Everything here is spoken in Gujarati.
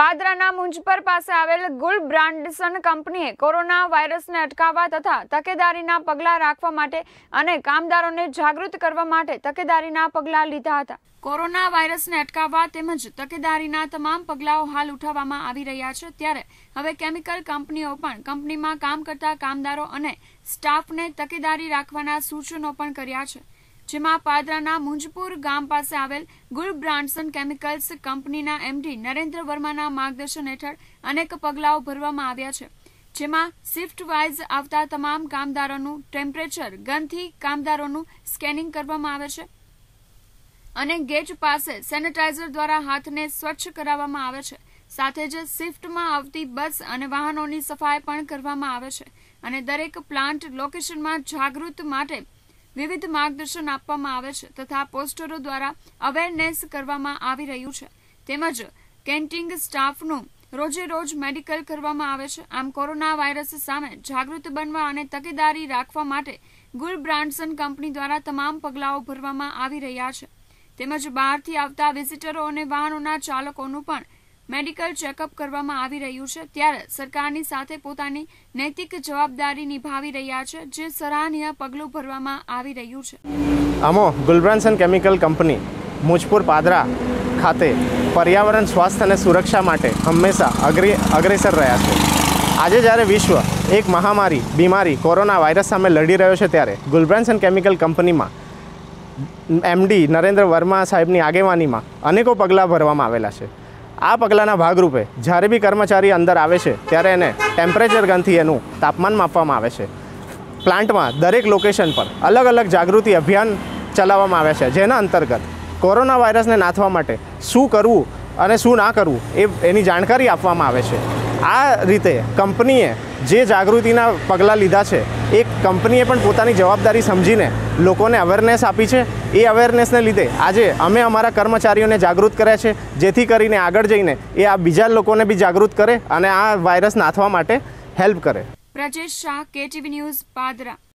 પાદરાના મુંજપર પાસે આવેલ ગુલ બ્રાન્ડસન કંપનીએ કોરોના વાયરસને અટકાવવા તથા તકેદારીના પગલાં રાખવા માટે અને કામદારોને જાગૃત કરવા માટે તકેદારીના પગલાં લીધા હતા. કોરોના વાયરસને અટકાવવા તેમજ તકેદારીના તમામ પગલાઓ હાલ ઉઠાવવામાં આવી રહ્યા છે. ત્યારે હવે કેમિકલ કંપનીઓ પણ કંપનીમાં કામ કરતા કામદારો અને સ્ટાફને તકેદારી રાખવાના સૂચનો પણ કર્યા છે. જેમાં પાદરાના મુંજપુર ગામ પાસે આવેલ ગુલ બ્રાન્ડસન કેમિકલ્સ કંપનીના એમડી નરેન્દ્ર વર્માના માર્ગદર્શન હેઠળ અનેક પગલાઓ ભરવામાં આવ્યા છે. જેમાં શિફ્ટ વાઇઝ આવતા તમામ કામદારોનું ટેમ્પરેચર ગનથી કામદારોનું સ્કેનિંગ કરવામાં આવે છે અને ગેટ પાસે સેનેટાઇઝર દ્વારા હાથને સ્વચ્છ કરાવવામાં આવે છે. સાથે જ શિફ્ટમાં આવતી બસ અને વાહનોની સફાઈ પણ કરવામાં આવે છે અને દરેક પ્લાન્ટ લોકેશનમાં જાગૃત માટે વિવિધ માર્ગદર્શન આપવામાં આવે છે તથા પોસ્ટરો દ્વારા અવેરનેસ કરવામાં આવી રહ્યું છે. તેમજ કેન્ટિંગ સ્ટાફનું રોજે રોજ મેડિકલ કરવામાં આવે છે. આમ કોરોના વાયરસ સામે જાગૃત બનવા અને તકેદારી રાખવા માટે ગુલ બ્રાન્ડસન કંપની દ્વારા તમામ પગલાઓ ભરવામાં આવી રહ્યા છે. તેમજ બહારથી આવતા વિઝિટરો અને વાહનોના ચાલકોનું પણ મેડિકલ ચેકઅપ કરવામાં આવી રહ્યું છે. ત્યારે સરકારની સાથે પોતાની નૈતિક જવાબદારી નિભાવી રહ્યા છે, જે સરાહનીય પગલું ભરવામાં આવી રહ્યું છે. અમો Gulbrandsen chemical company, Mujpur Padra ખાતે પર્યાવરણ, સ્વાસ્થ્ય અને સુરક્ષા માટે હંમેશા અગ્રે, અગ્રેસર રહ્યા છે. આજે જ્યારે વિશ્વ એક મહામારી, બીમારી, કોરોના વાયરસ સામે લડી રહ્યો છે, ત્યારે ગુલબ્રાન્સન કેમિકલ કંપનીમાં એમડી નરેન્દ્ર વર્મા સાહેબની આગેવાનીમાં અનેકો પગલાં ભરવામાં આવેલા છે. આ પગલાંના ભાગરૂપે જ્યારે બી કર્મચારી અંદર આવે છે, ત્યારે એને ટેમ્પરેચર ગનથી એનું તાપમાન માપવામાં આવે છે. પ્લાન્ટમાં દરેક લોકેશન પર અલગ અલગ જાગૃતિ અભિયાન ચલાવવામાં આવે છે, જેના અંતર્ગત કોરોના વાયરસને નાથવા માટે શું કરવું અને શું ના કરવું એ એની જાણકારી આપવામાં આવે છે. આ રીતે કંપનીએ જે જાગૃતિના પગલાં લીધા છે એ કંપનીએ પણ પોતાની જવાબદારી સમજીને લોકોને અવેરનેસ આપી છે. એ અવેરનેસને લીધે આજે અમે અમારા કર્મચારીઓને જાગૃત કર્યા છે, જેથી કરીને આગળ જઈને એ આ બીજા લોકોને બી જાગૃત કરે અને આ વાયરસ નાથવા માટે હેલ્પ કરે. Prajesh Shah, KTV news, Padra.